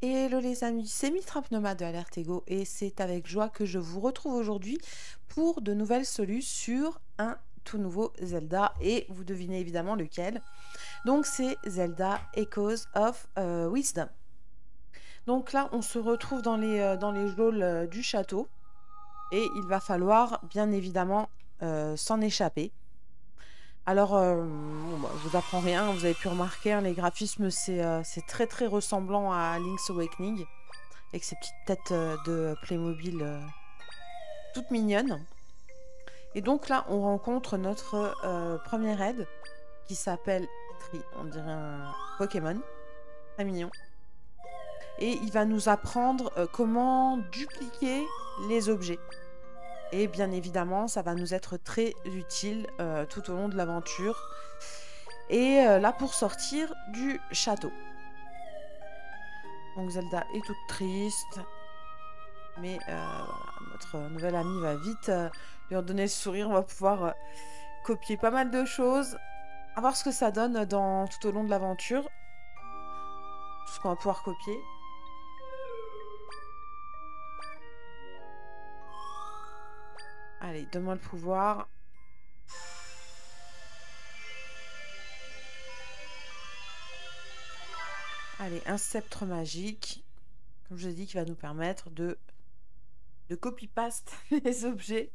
Hello les amis, c'est Mitrap Nomade de Alert Ego et c'est avec joie que je vous retrouve aujourd'hui pour de nouvelles solutions sur un tout nouveau Zelda et vous devinez évidemment lequel. Donc c'est Zelda Echoes of euh, Wisdom. Donc là on se retrouve dans les, euh, geôles euh, du château et il va falloir bien évidemment s'en échapper. Alors, euh, bah, je vous apprends rien, vous avez pu remarquer, hein, les graphismes, euh, c'est très très ressemblant à Link's Awakening, avec ces petites têtes euh, de Playmobil toutes mignonnes. Et donc là, on rencontre notre premier raid, qui s'appelle Tri, on dirait un Pokémon, très mignon. Et il va nous apprendre comment dupliquer les objets. Et bien évidemment, ça va nous être très utile euh, tout au long de l'aventure. Et euh, là, pour sortir du château. Donc Zelda est toute triste. Mais euh, notre nouvelle amie va vite lui redonner le sourire. On va pouvoir copier pas mal de choses. À voir ce que ça donne dans, tout au long de l'aventure. Ce qu'on va pouvoir copier. Allez, donne-moi le pouvoir. Allez, un sceptre magique. Comme je l'ai dit, qui va nous permettre de, de copy-paste les objets.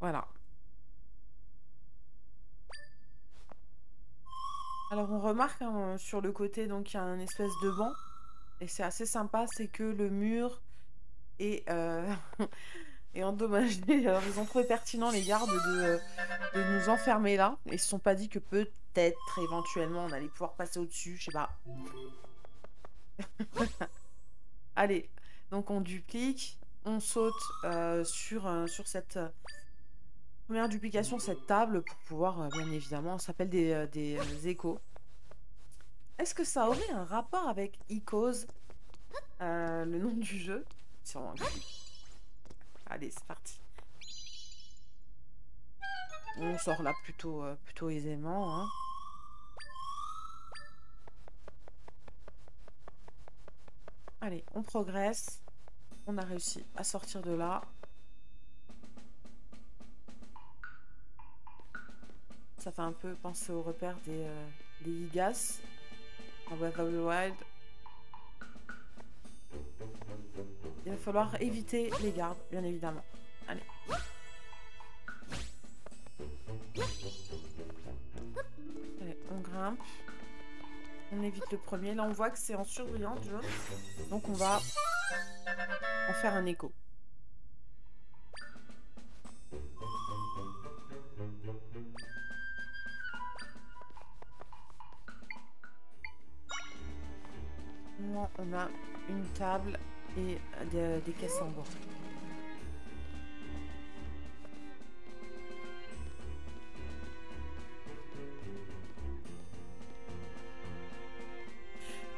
Voilà. Alors on remarque hein, sur le côté, donc il y a un espèce de banc. Et c'est assez sympa, c'est que le mur et, euh, endommagé. Alors, ils ont trouvé pertinent, les gardes, de, nous enfermer là. Ils se sont pas dit que peut-être, éventuellement, on allait pouvoir passer au-dessus. Je sais pas. Allez, donc on duplique. On saute euh, sur, euh, sur cette première duplication, cette table, pour pouvoir, bien évidemment, ça s'appelle des, des échos. Est-ce que ça aurait un rapport avec Icos, le nom du jeu? Allez, c'est parti. On sort là plutôt, euh, plutôt aisément. Hein. Allez, on progresse. On a réussi à sortir de là. Ça fait un peu penser au repère des, euh. En Breath of the Wild. Il va falloir éviter les gardes, bien évidemment. Allez. Allez, on grimpe. On évite le premier. Là, on voit que c'est en surbrillante, Donc, on va en faire un écho. on a une table et des, caisses en bois.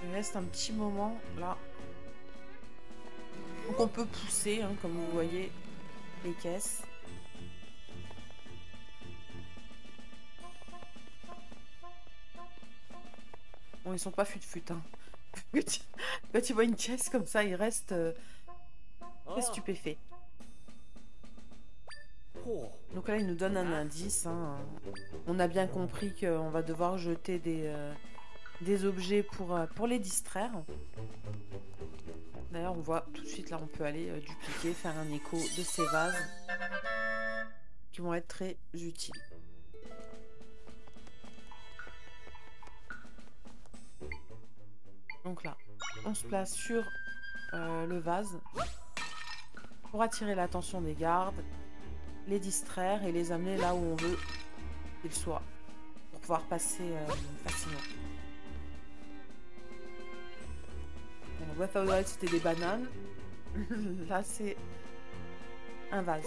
Il reste un petit moment là. Donc on peut pousser, hein, comme vous voyez, les caisses. Bon, ils sont pas fut-fut, hein. Quand tu vois une caisse comme ça, il reste euh, très stupéfait. Donc là, il nous donne un indice. Hein. On a bien compris qu'on va devoir jeter des, euh, des objets pour, euh, pour les distraire. D'ailleurs, on voit tout de suite, là, on peut aller dupliquer, faire un écho de ces vases qui vont être très utiles. Donc là, on se place sur euh, le vase pour attirer l'attention des gardes, les distraire et les amener là où on veut qu'ils soient pour pouvoir passer euh, facilement. Bon, c'était des bananes. là c'est un vase.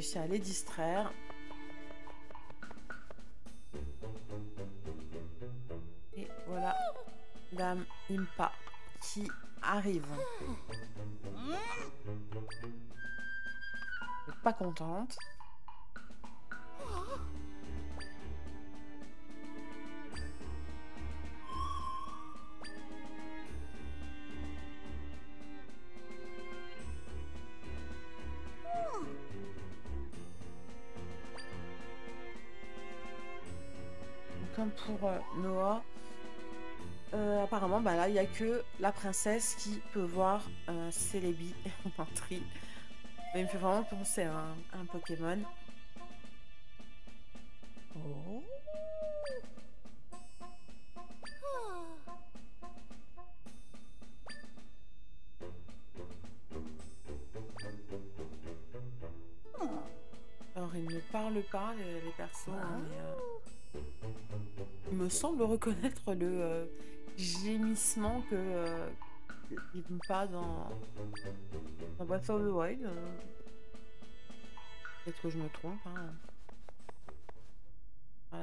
Réussi à les distraire. Et voilà Dame Impa qui arrive. Pas contente. Comme pour euh, Noah, euh, apparemment, bah là, il n'y a que la princesse qui peut voir euh, Celebi en tri. Mais il me fait vraiment penser à un, Pokémon. Oh. Alors, il ne parle pas, les, persos, hein, euh, il me semble reconnaître le euh, gémissement que euh, il me pas dans, dans Breath of the Wild. Peut-être que je me trompe. Hein.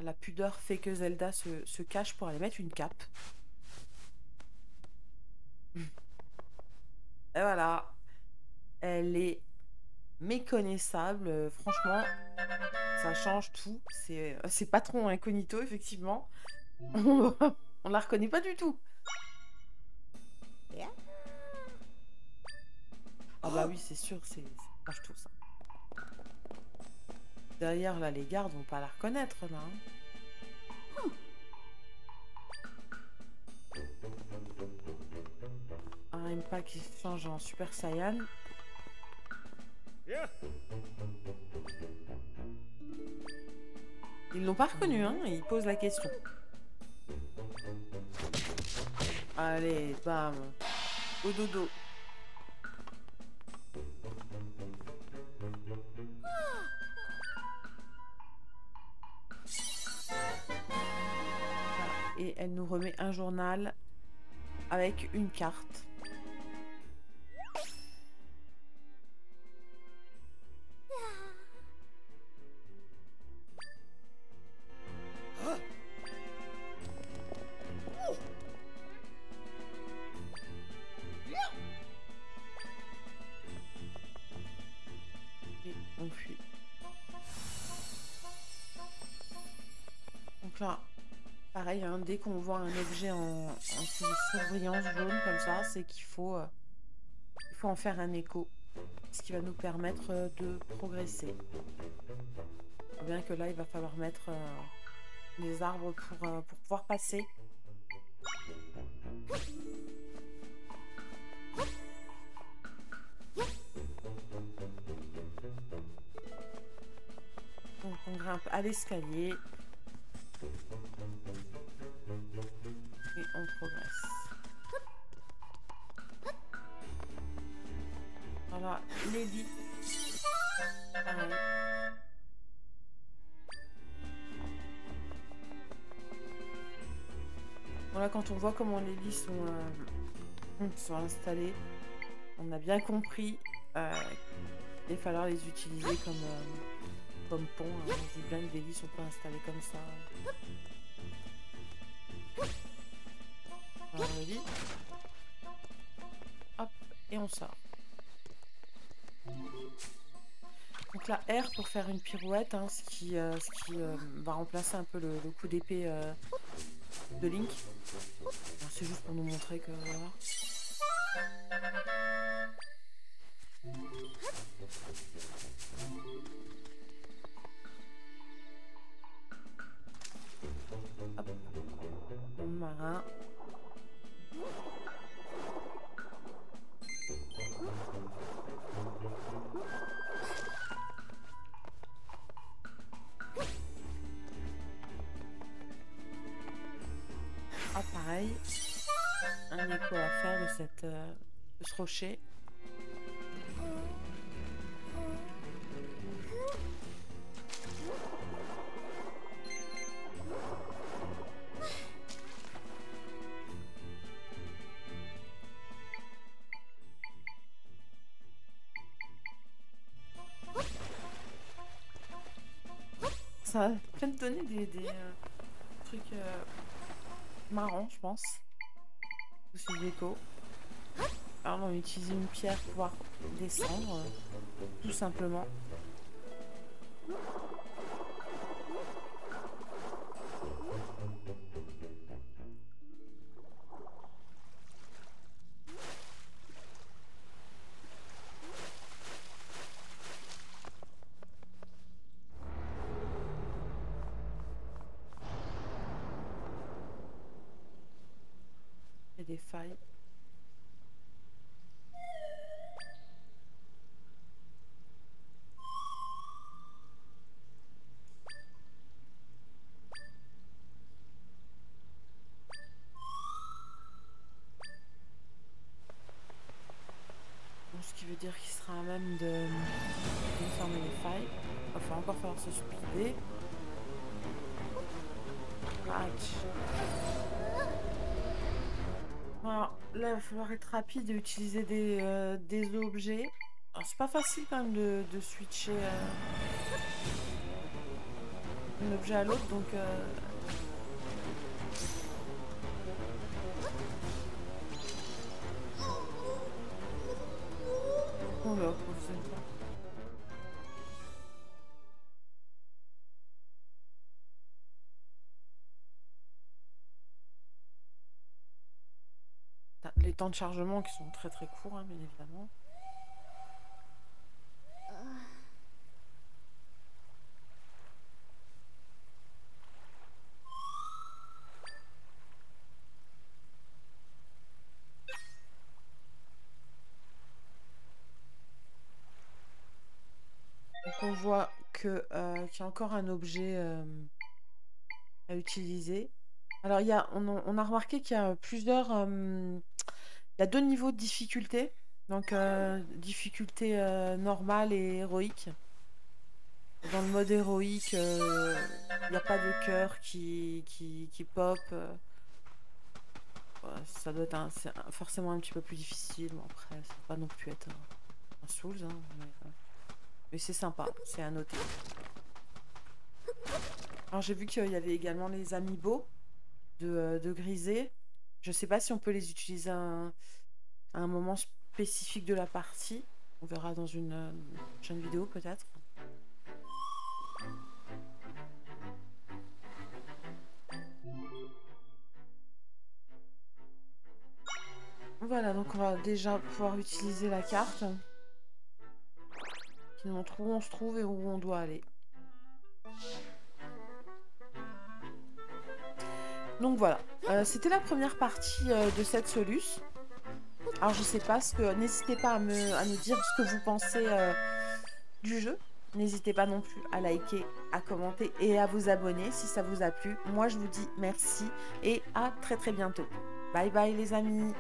La pudeur fait que Zelda se, se cache pour aller mettre une cape. Et voilà. Elle est méconnaissable. Franchement, ça change tout. C'est pas trop incognito, effectivement. On la reconnaît pas du tout. Ah bah oui, c'est sûr, c'est change tout ça. Derrière, là, les gardes vont pas la reconnaître, là. Hein. Un Impa qui change en Super Saiyan. Ils l'ont pas reconnu, hein Ils posent la question. Allez, bam. Au dodo. Et elle nous remet un journal avec une carte. Dès qu'on voit un objet en, en surbrillance jaune comme ça, c'est qu'il faut, euh, il faut en faire un écho. Ce qui va nous permettre euh, de progresser. Bien que là, il va falloir mettre euh, des arbres pour, pour pouvoir passer. Donc on grimpe à l'escalier. Progresse. Voilà, Lady. Pareil. Voilà, quand on voit comment les lits sont, euh, sont installés, on a bien compris euh, qu'il va falloir les utiliser comme, euh, comme pont. Hein. On dit bien que les lits sont pas installés comme ça. Hop, et on sort. Donc la R pour faire une pirouette, hein, ce qui, euh, ce qui euh, va remplacer un peu le, coup d'épée euh, de Link. C'est juste pour nous montrer que voilà. Un écho à faire de, cette, euh, ce rocher. ça va me donner des, des euh, trucs euh, marrants, je pense. Tous ces. Alors, on va utiliser une pierre pour pouvoir descendre, euh, tout simplement. Failles. ce qui veut dire qu'il sera à même de, fermer les failles. Il va encore falloir se speeder. Là, il va falloir être rapide et utiliser des, euh, des objets. C'est pas facile quand même de, de switcher euh, un objet à l'autre, donc... Euh... temps de chargement qui sont très très courts, hein, bien évidemment. Donc on voit que euh, y a encore un objet euh, à utiliser. Alors il y a, on, on a remarqué qu'il y a plusieurs euh, il y a deux niveaux de difficulté. Donc, euh, difficulté euh, normale et héroïque. Dans le mode héroïque, euh, il n'y a pas de cœur qui, qui, pop. ça doit être forcément un petit peu plus difficile. Bon, après, ça va pas non plus être un, Souls. Hein, mais, c'est sympa, c'est à noter. Alors j'ai vu qu'il y avait également les amiibo de, de Grisé. Je sais pas si on peut les utiliser à un, moment spécifique de la partie. On verra dans une euh, prochaine vidéo peut-être. Voilà, donc on va déjà pouvoir utiliser la carte qui nous montre où on se trouve et où on doit aller. Donc voilà, euh, c'était la première partie euh, de cette Solus. Alors je sais pas ce que. N'hésitez pas à me, dire ce que vous pensez euh, du jeu. N'hésitez pas non plus à liker, à commenter et à vous abonner si ça vous a plu. Moi je vous dis merci et à très très bientôt. Bye bye les amis